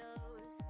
goes.